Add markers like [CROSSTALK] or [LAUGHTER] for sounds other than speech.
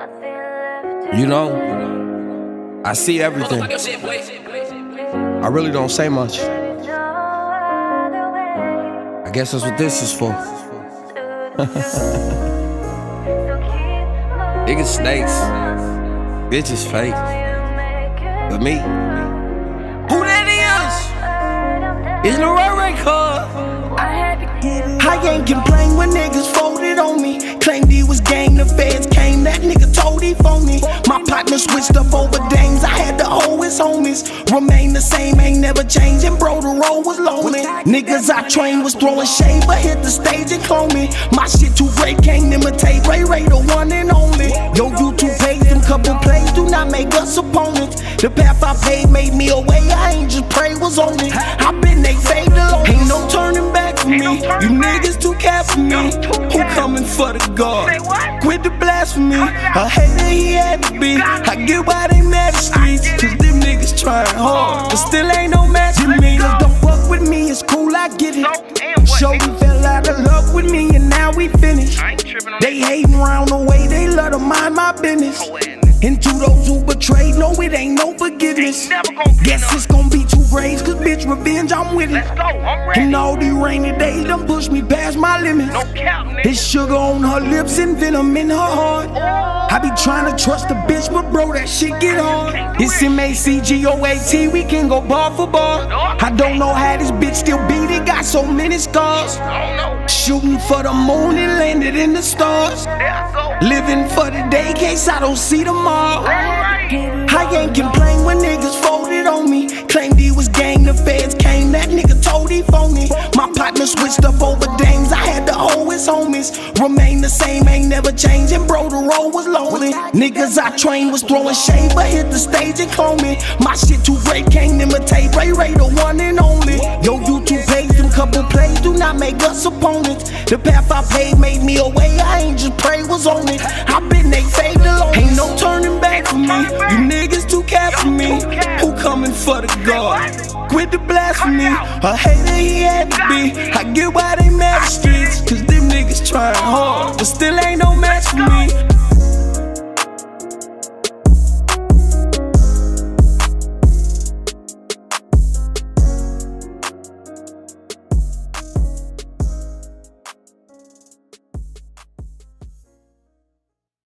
You know, I see everything. I really don't say much. I guess that's what this is for. [LAUGHS] Niggas snakes, bitches fake. But me, who that is? It's the right record. I ain't complain when niggas Partner switched up over dames, I had to hold his homies. Remain the same, ain't never changing, bro, the road was lonely. Niggas I trained was throwing shade, but hit the stage and clone me. My shit too great, can't imitate Ray Ray, the one and only. Yo, YouTube page, them couple plays do not make us opponents. The path I paid made me away, I ain't just pray was on it. I been they fade alone, ain't no turning back for me. You niggas too cap for me. Who coming for the guard? The blasphemy. I hater he had to be. I get why they mad at Streetz. Cause them niggas trying hard. But still ain't no match with me. Don't fuck with me, it's cool, I get it. Show Shorty fell out of love with me and now we finished. They hating around the way they love to mind my business. And to those who betrayed, no, it ain't no forgiveness. Guess it's gonna be two cause bitch, revenge, I'm with it. And all these rainy days done push me past my limits. It's sugar on her lips and venom in her heart. I be trying to trust a bitch, but bro, that shit get hard. It's M-A-C-G-O-A-T, we can go bar for bar. I don't know how this bitch still beat it, got so many scars. Shooting for the moon and landed in the stars. Living for the day, case I don't see tomorrow. Switched up over dames, I had to hold his homies. Remain the same, ain't never changing, bro, the road was lonely. Niggas I trained was throwing shade, but hit the stage and clone me. My shit too great, can't imitate Ray Ray, the one and only. Yo, you YouTube page, them couple plays do not make us opponents. The path I paid made me away, I ain't just pray was on it. Who coming for the guard? Quit the blasphemy. A hater he had to be. I get why they mad at Streetz, cause them niggas trying hard, but still ain't no.